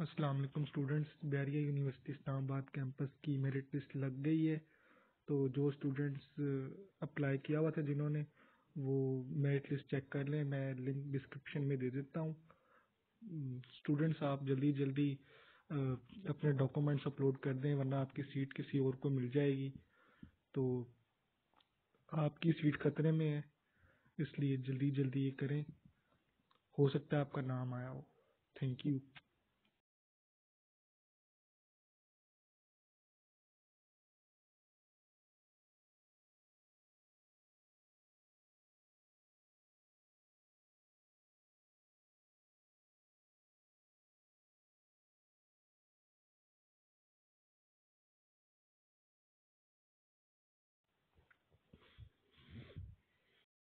अस्सलाम वालेकुम students, Bahria university Islamabad campus की मेरिट लिस्ट लग गई है। तो जो स्टूडेंट्स अप्लाई किया हुआ था जिन्होंने, वो मेरिट लिस्ट चेक कर लें, मैं लिंक डिस्क्रिप्शन में दे देता हूँ। स्टूडेंट्स, आप जल्दी जल्दी अपने डॉक्यूमेंट्स अपलोड कर दें, वरना आपकी सीट किसी और को मिल जाएगी। तो आपकी सीट खतरे में है, इसलिए जल्दी जल्दी ये करें। हो सकता है आपका नाम आया हो। Thank you.